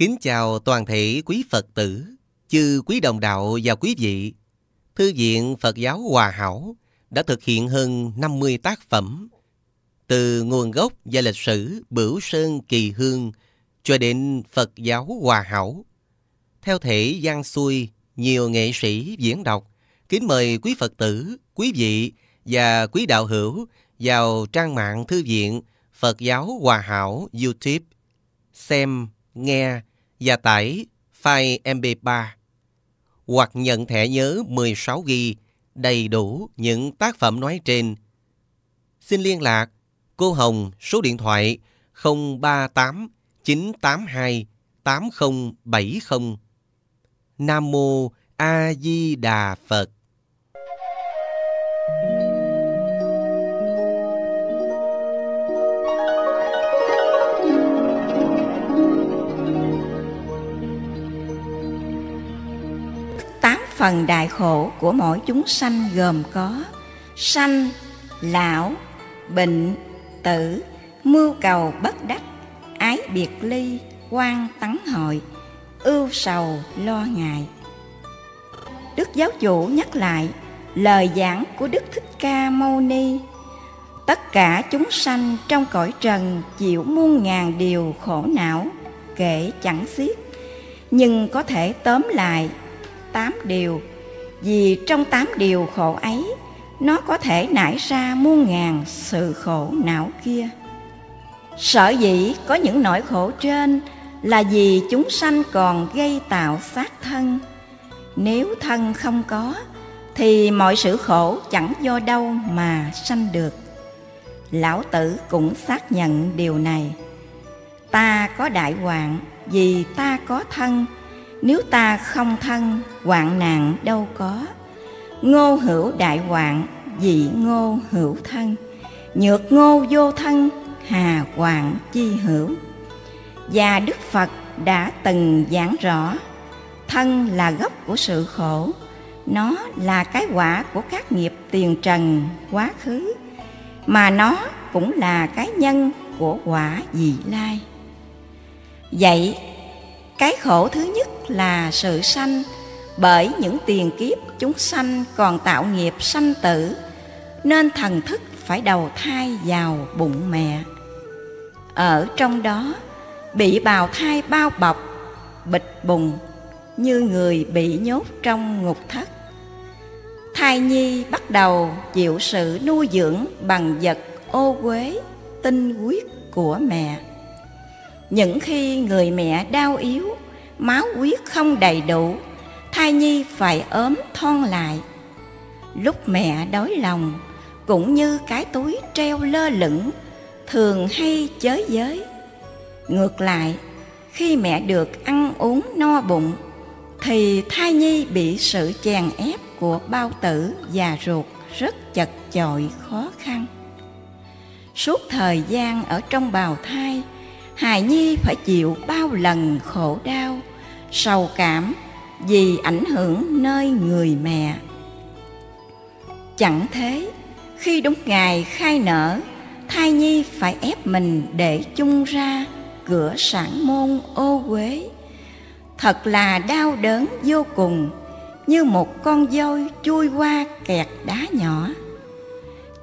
Kính chào toàn thể quý Phật tử, chư quý đồng đạo và quý vị. Thư viện Phật giáo Hòa Hảo đã thực hiện hơn 50 tác phẩm từ nguồn gốc và lịch sử Bửu Sơn Kỳ Hương cho đến Phật giáo Hòa Hảo. Theo thể gian xuôi, nhiều nghệ sĩ diễn đọc. Kính mời quý Phật tử, quý vị và quý đạo hữu vào trang mạng thư viện Phật giáo Hòa Hảo YouTube xem, nghe và tải file MP3 hoặc nhận thẻ nhớ 16GB đầy đủ những tác phẩm nói trên. Xin liên lạc, cô Hồng, số điện thoại 038 982 8070. Nam mô A Di Đà Phật. Phần đại khổ của mỗi chúng sanh gồm có sanh, lão, bệnh, tử, mưu cầu bất đắc, ái biệt ly, quan tắng hội, ưu sầu lo ngại. Đức giáo chủ nhắc lại lời giảng của Đức Thích Ca Mâu Ni Tất cả chúng sanh trong cõi trần chịu muôn ngàn điều khổ não, kể chẳng xiết, nhưng có thể tóm lại tám điều. Vì trong tám điều khổ ấy, nó có thể nảy ra muôn ngàn sự khổ não kia. Sở dĩ có những nỗi khổ trên là vì chúng sanh còn gây tạo xác thân. Nếu thân không có, thì mọi sự khổ chẳng do đâu mà sanh được. Lão tử cũng xác nhận điều này. Ta có đại hoạn vì ta có thân nếu ta không thân, hoạn nạn đâu có. Ngô hữu đại hoạn dị ngô hữu thân. Nhược ngô vô thân, hà hoạn chi hữu. Và đức phật đã từng giảng rõ, thân là gốc của sự khổ, nó là cái quả của các nghiệp tiền trần, quá khứ. Mà nó cũng là cái nhân của quả dị lai. Vậy cái khổ thứ nhất là sự sanh. Bởi những tiền kiếp chúng sanh còn tạo nghiệp sanh tử, nên thần thức phải đầu thai vào bụng mẹ. Ở trong đó, bị bào thai bao bọc, bịch bùng như người bị nhốt trong ngục thất. Thai nhi bắt đầu chịu sự nuôi dưỡng bằng vật ô quế tinh huyết của mẹ. Những khi người mẹ đau yếu máu huyết không đầy đủ, thai nhi phải ốm thon lại. Lúc mẹ đói lòng, cũng như cái túi treo lơ lửng, thường hay chới giới. Ngược lại, khi mẹ được ăn uống no bụng, thì thai nhi bị sự chèn ép của bao tử và ruột rất chật chội khó khăn. Suốt thời gian ở trong bào thai, hài nhi phải chịu bao lần khổ đau sầu cảm vì ảnh hưởng nơi người mẹ. Chẳng thế, khi đúng ngày khai nở, thai nhi phải ép mình để chung ra cửa sản môn ô quế thật là đau đớn vô cùng, như một con voi chui qua kẹt đá nhỏ.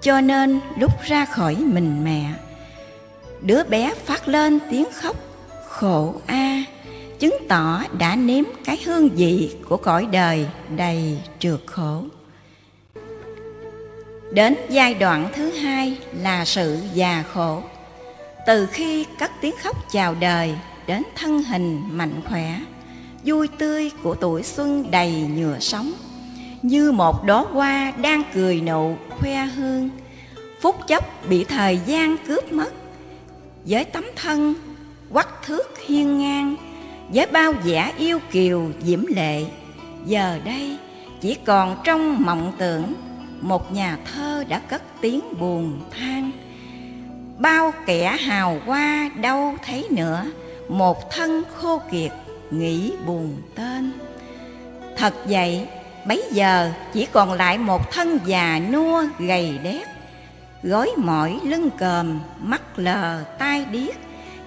Cho nên lúc ra khỏi mình mẹ, đứa bé phát lên tiếng khóc khổ a chứng tỏ đã nếm cái hương vị của cõi đời đầy trượt khổ. Đến giai đoạn thứ hai là sự già khổ. Từ khi cất tiếng khóc chào đời đến thân hình mạnh khỏe, vui tươi của tuổi xuân đầy nhựa sống, như một đóa hoa đang cười nụ khoe hương, phút chốc bị thời gian cướp mất, với tấm thân quắc thước hiên ngang với bao vẻ yêu kiều diễm lệ, giờ đây chỉ còn trong mộng tưởng, một nhà thơ đã cất tiếng buồn than. Bao kẻ hào hoa đâu thấy nữa, một thân khô kiệt nghĩ buồn tên. Thật vậy, bấy giờ chỉ còn lại một thân già nua gầy đét, gối mỏi lưng còm, mắt lờ tai điếc,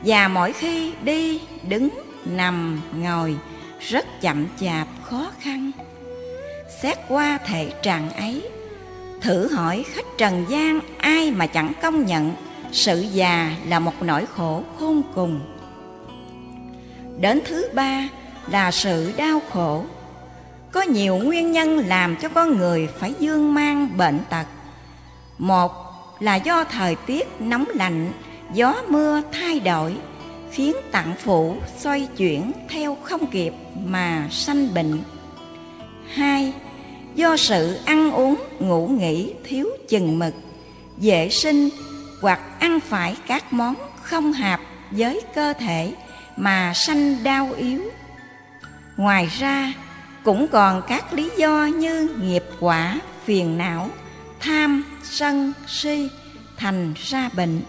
và mỗi khi đi đứng nằm, ngồi rất chậm chạp, khó khăn. Xét qua thể trạng ấy, thử hỏi khách trần gian ai mà chẳng công nhận sự già là một nỗi khổ khôn cùng. Đến thứ ba là sự đau khổ. Có nhiều nguyên nhân làm cho con người phải dương mang bệnh tật. Một là do thời tiết nóng lạnh, gió mưa thay đổi, khiến tạng phủ xoay chuyển theo không kịp mà sanh bệnh. Hai, do sự ăn uống ngủ nghỉ thiếu chừng mực, dễ sinh hoặc ăn phải các món không hợp với cơ thể mà sanh đau yếu. Ngoài ra, cũng còn các lý do như nghiệp quả, phiền não, tham, sân, si thành ra bệnh.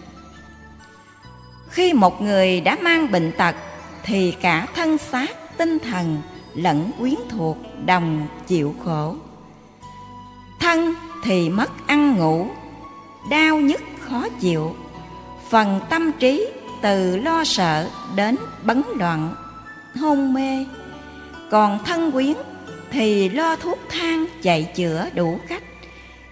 Khi một người đã mang bệnh tật thì cả thân xác, tinh thần lẫn quyến thuộc đồng chịu khổ. Thân thì mất ăn ngủ, đau nhức khó chịu. Phần tâm trí từ lo sợ đến bấn loạn, hôn mê. Còn thân quyến thì lo thuốc thang chạy chữa đủ cách.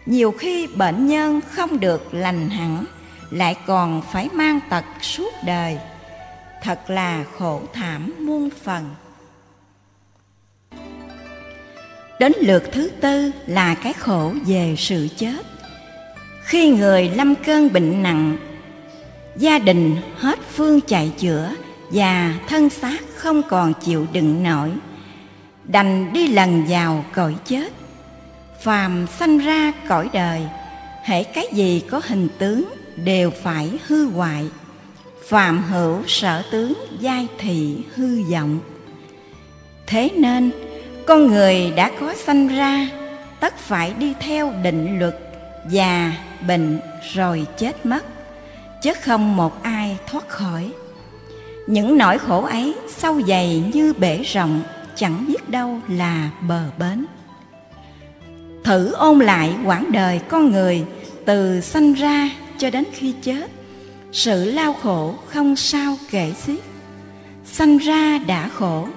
Nhiều khi bệnh nhân không được lành hẳn, lại còn phải mang tật suốt đời. Thật là khổ thảm muôn phần. Đến lượt thứ tư là cái khổ về sự chết. Khi người lâm cơn bệnh nặng, gia đình hết phương chạy chữa và thân xác không còn chịu đựng nổi, đành đi lần vào cõi chết. Phàm sanh ra cõi đời, hễ cái gì có hình tướng đều phải hư hoại. Phạm hữu sở tướng giai thị hư vọng. Thế nên, con người đã có sanh ra, tất phải đi theo định luật già, bệnh rồi chết mất, chứ không một ai thoát khỏi. Những nỗi khổ ấy sâu dày như bể rộng, chẳng biết đâu là bờ bến. Thử ôn lại quãng đời con người từ sanh ra cho đến khi chết, sự lao khổ không sao kể xiết. Sanh ra đã khổ,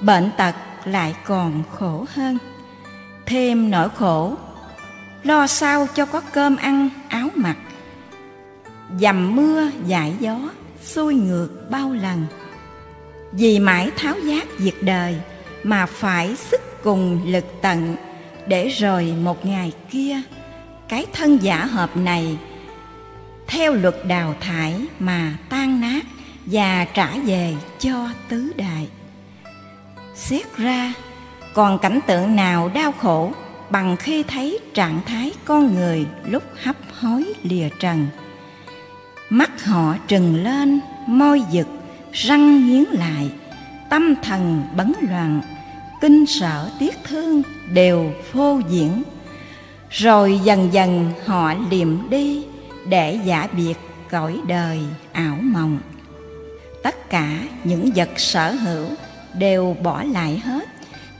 bệnh tật lại còn khổ hơn. Thêm nỗi khổ lo sao cho có cơm ăn áo mặc dầm mưa dại gió xuôi ngược bao lần vì mãi tháo giác việc đời mà phải sức cùng lực tận để rồi một ngày kia cái thân giả hợp này theo luật đào thải mà tan nát và trả về cho tứ đại. Xét ra, còn cảnh tượng nào đau khổ bằng khi thấy trạng thái con người lúc hấp hối lìa trần? Mắt họ trừng lên, môi giật, răng nghiến lại, tâm thần bấn loạn, kinh sợ tiếc thương đều phô diễn. Rồi dần dần họ liệm đi để giả biệt cõi đời ảo mộng. Tất cả những vật sở hữu đều bỏ lại hết,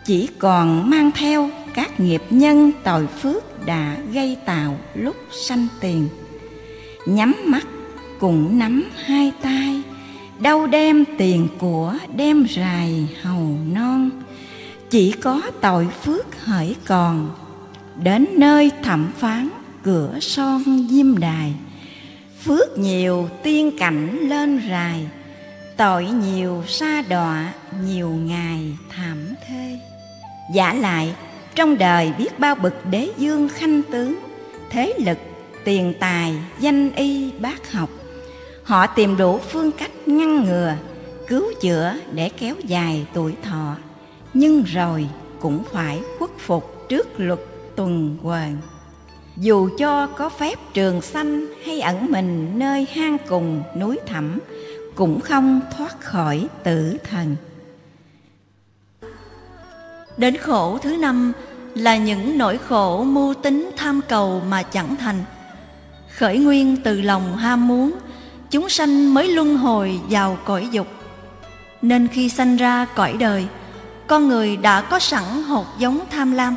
chỉ còn mang theo các nghiệp nhân tội phước đã gây tạo lúc sanh tiền. Nhắm mắt cũng nắm hai tay, đâu đem tiền của đem rài hầu non. Chỉ có tội phước hỡi còn, đến nơi thẩm phán cửa son diêm đài. Phước nhiều tiên cảnh lên rài, tội nhiều sa đọa nhiều ngày thảm thê. Giả lại, trong đời biết bao bậc đế dương khanh tướng, thế lực, tiền tài, danh y, bác học. Họ tìm đủ phương cách ngăn ngừa, cứu chữa để kéo dài tuổi thọ. Nhưng rồi cũng phải khuất phục trước luật tuần hoàn dù cho có phép trường sanh hay ẩn mình nơi hang cùng núi thẳm cũng không thoát khỏi tử thần Đến khổ thứ năm là những nỗi khổ mưu tính tham cầu mà chẳng thành. Khởi nguyên từ lòng ham muốn, chúng sanh mới luân hồi vào cõi dục. Nên khi sanh ra cõi đời, con người đã có sẵn hột giống tham lam.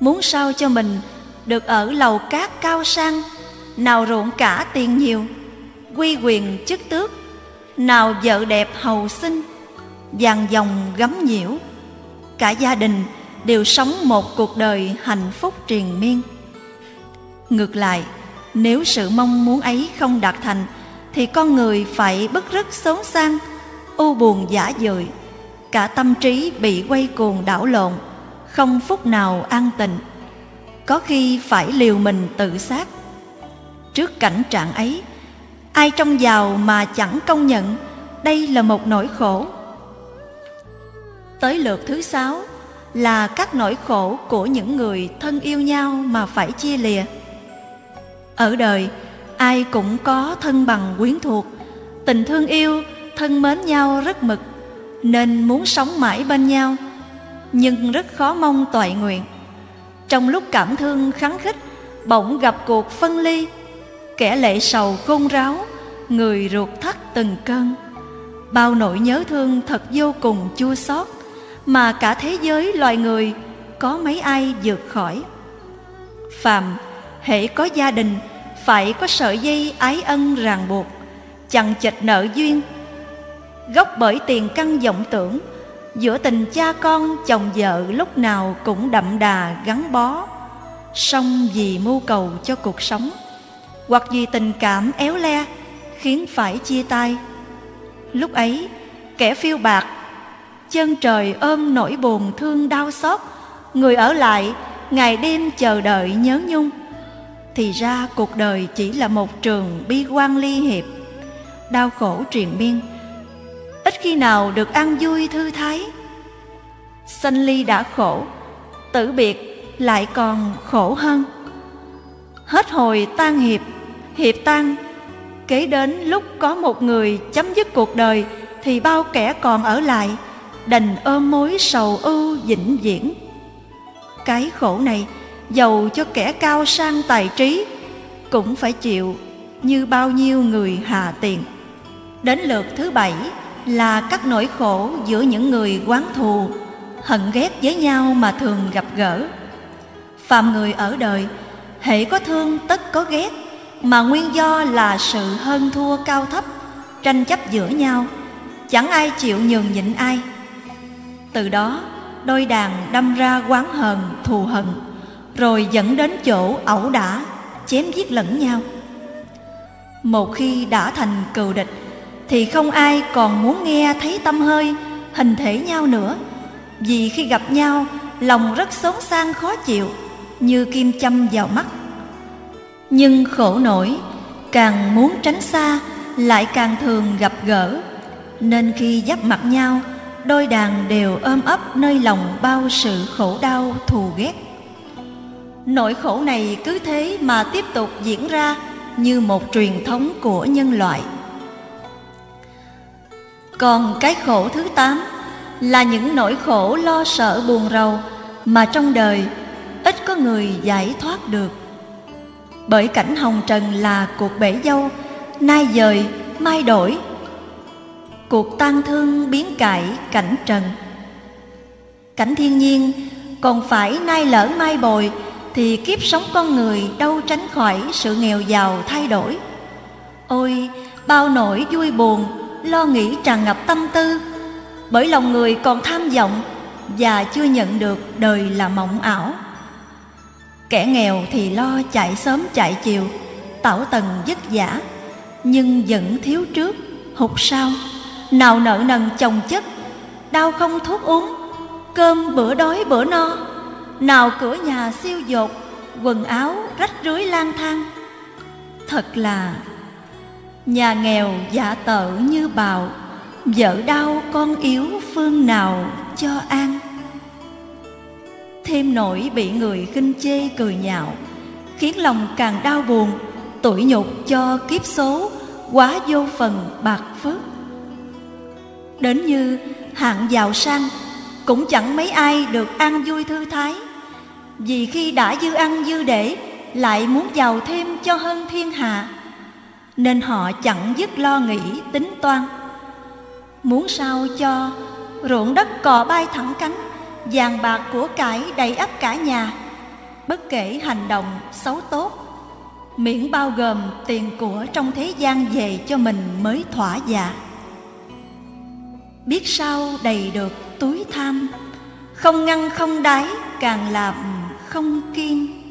Muốn sao cho mình được ở lầu cát cao sang, nào ruộng cả tiền nhiều, quy quyền chức tước, nào vợ đẹp hầu sinh, dàn dòng gấm nhiễu. Cả gia đình đều sống một cuộc đời hạnh phúc triền miên. Ngược lại nếu sự mong muốn ấy không đạt thành thì con người phải bức rứt xốn sang u buồn giả dời. Cả tâm trí bị quay cuồng đảo lộn không phút nào an tịnh có khi phải liều mình tự sát. Trước cảnh trạng ấy, ai trong giàu mà chẳng công nhận, đây là một nỗi khổ. Tới lượt thứ sáu là các nỗi khổ của những người thân yêu nhau mà phải chia lìa. Ở đời, ai cũng có thân bằng quyến thuộc, tình thương yêu, thân mến nhau rất mực, nên muốn sống mãi bên nhau, nhưng rất khó mong toại nguyện trong lúc cảm thương kháng khích, bỗng gặp cuộc phân ly. Kẻ lệ sầu khôn ráo, người ruột thắt từng cơn. Bao nỗi nhớ thương thật vô cùng chua xót, mà cả thế giới loài người có mấy ai vượt khỏi. Phàm, hễ có gia đình, phải có sợi dây ái ân ràng buộc, chằng chịch nợ duyên. Gốc bởi tiền căn vọng tưởng giữa tình cha con, chồng vợ lúc nào cũng đậm đà, gắn bó. Song vì mưu cầu cho cuộc sống, hoặc vì tình cảm éo le, khiến phải chia tay. Lúc ấy, kẻ phiêu bạc, chân trời ôm nỗi buồn thương đau xót, người ở lại, ngày đêm chờ đợi nhớ nhung. Thì ra cuộc đời chỉ là một trường bi quan ly hiệp, đau khổ triền miên khi nào được an vui thư thái? Sanh ly đã khổ, tử biệt lại còn khổ hơn. Hết hồi tan hiệp hiệp tan kế đến lúc có một người chấm dứt cuộc đời thì bao kẻ còn ở lại, đành ôm mối sầu ưu vĩnh viễn. Cái khổ này giàu cho kẻ cao sang tài trí, cũng phải chịu như bao nhiêu người hà tiền đến lượt thứ bảy là các nỗi khổ giữa những người quán thù, hận ghét với nhau mà thường gặp gỡ. Phàm người ở đời hễ có thương tất có ghét, mà nguyên do là sự hơn thua cao thấp, tranh chấp giữa nhau, chẳng ai chịu nhường nhịn ai. Từ đó, đôi đàn đâm ra quán hờn, thù hận, rồi dẫn đến chỗ ẩu đả, chém giết lẫn nhau. Một khi đã thành cừu địch thì không ai còn muốn nghe thấy tâm hơi, hình thể nhau nữa. Vì khi gặp nhau, lòng rất xốn sang khó chịu, như kim châm vào mắt. Nhưng khổ nổi, càng muốn tránh xa, lại càng thường gặp gỡ. Nên khi giáp mặt nhau, đôi đàn đều ôm ấp nơi lòng bao sự khổ đau, thù ghét. Nỗi khổ này cứ thế mà tiếp tục diễn ra như một truyền thống của nhân loại còn cái khổ thứ tám là những nỗi khổ lo sợ buồn rầu mà trong đời ít có người giải thoát được. Bởi cảnh hồng trần là cuộc bể dâu, nay dời, mai đổi. Cuộc tan thương biến cải cảnh trần. Cảnh thiên nhiên, còn phải nay lỡ mai bồi thì kiếp sống con người đâu tránh khỏi sự nghèo giàu thay đổi. Ôi, bao nỗi vui buồn lo nghĩ tràn ngập tâm tư. Bởi lòng người còn tham vọng và chưa nhận được đời là mộng ảo. Kẻ nghèo thì lo chạy sớm chạy chiều, tảo tần vất vả, nhưng vẫn thiếu trước, hụt sau. Nào nợ nần chồng chất, đau không thuốc uống, cơm bữa đói bữa no. Nào cửa nhà siêu dột, quần áo rách rưới lang thang. Thật là nhà nghèo giả tợ như bào, vợ đau con yếu phương nào cho an? Thêm nỗi bị người khinh chê cười nhạo, khiến lòng càng đau buồn, tủi nhục cho kiếp số, quá vô phần bạc phước. Đến như hạng giàu sang, cũng chẳng mấy ai được ăn vui thư thái. Vì khi đã dư ăn dư để, lại muốn giàu thêm cho hơn thiên hạ nên họ chẳng dứt lo nghĩ tính toan muốn sao cho ruộng đất cò bay thẳng cánh, vàng bạc của cải đầy ắp cả nhà, bất kể hành động xấu tốt, miễn bao gồm tiền của trong thế gian về cho mình mới thỏa dạ. Biết sao đầy được túi tham, không ngăn không đáy, càng làm không kiên.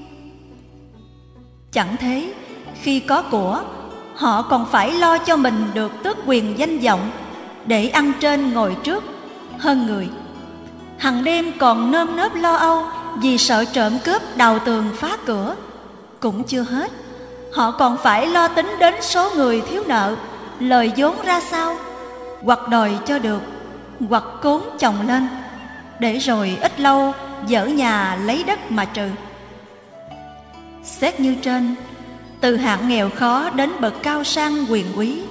Chẳng thế, khi có của họ còn phải lo cho mình được tước quyền danh vọng, để ăn trên ngồi trước. Hơn người hằng đêm còn nơm nớp lo âu vì sợ trộm cướp đào tường phá cửa. Cũng chưa hết, họ còn phải lo tính đến số người thiếu nợ, lời vốn ra sao, hoặc đòi cho được, hoặc cốn chồng lên, để rồi ít lâu dở nhà lấy đất mà trừ. Xét như trên từ hạng nghèo khó đến bậc cao sang quyền quý,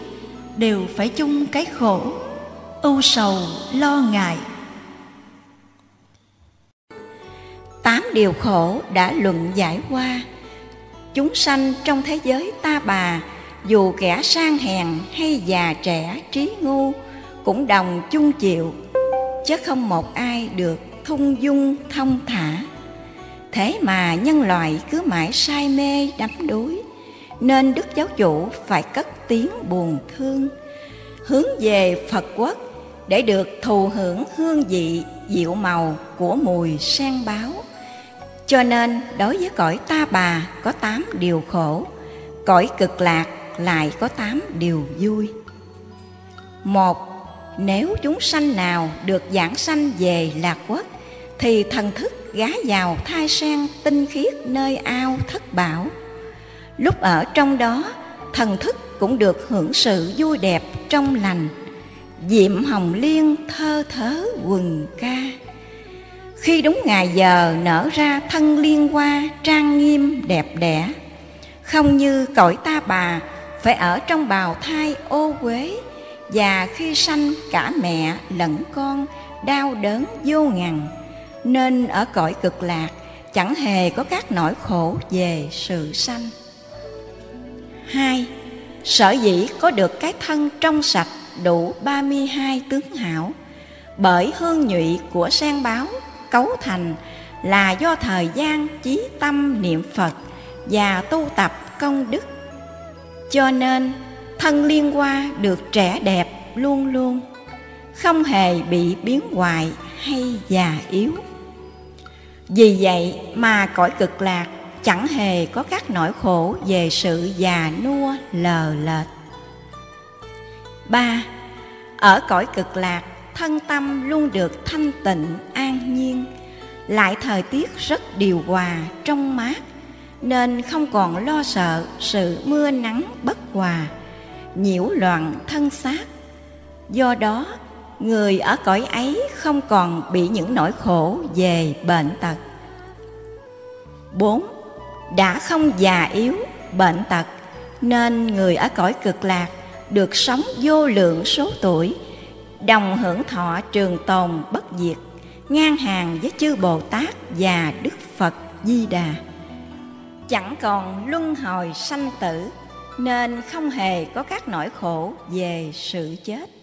đều phải chung cái khổ, ưu sầu, lo ngại. Tám điều khổ đã luận giải qua. Chúng sanh trong thế giới ta bà, dù kẻ sang hèn hay già trẻ trí ngu, cũng đồng chung chịu, chứ không một ai được thung dung thông thả. Thế mà nhân loại cứ mãi say mê đắm đuối nên đức giáo chủ phải cất tiếng buồn thương, hướng về phật quốc để được thù hưởng hương vị dịu màu của mùi sen báo. Cho nên đối với cõi ta bà có tám điều khổ, cõi cực lạc lại có tám điều vui. Một, nếu chúng sanh nào được giảng sanh về lạc quốc thì thần thức gá vào thai sen tinh khiết nơi ao thất bảo lúc ở trong đó, thần thức cũng được hưởng sự vui đẹp trong lành. Diệm hồng liên thơ thớ quần ca. Khi đúng ngày giờ nở ra thân liên hoa trang nghiêm đẹp đẽ, không như cõi ta bà phải ở trong bào thai ô quế và khi sanh cả mẹ lẫn con đau đớn vô ngần, nên ở cõi cực lạc chẳng hề có các nỗi khổ về sự sanh hai sở dĩ có được cái thân trong sạch đủ 32 tướng hảo bởi hương nhụy của sen báo cấu thành là do thời gian chí tâm niệm Phật và tu tập công đức. Cho nên thân liên hoa được trẻ đẹp luôn luôn, không hề bị biến hoại hay già yếu. Vì vậy mà cõi cực lạc chẳng hề có các nỗi khổ về sự già nua lờ lệt. ba Ở cõi cực lạc, thân tâm luôn được thanh tịnh an nhiên, lại thời tiết rất điều hòa trong mát nên không còn lo sợ sự mưa nắng bất hòa nhiễu loạn thân xác do đó người ở cõi ấy không còn bị những nỗi khổ về bệnh tật 4. Đã không già yếu, bệnh tật nên người ở cõi cực lạc được sống vô lượng số tuổi, đồng hưởng thọ trường tồn bất diệt ngang hàng với chư Bồ Tát và Đức Phật Di Đà. Chẳng còn luân hồi sanh tử nên không hề có các nỗi khổ về sự chết.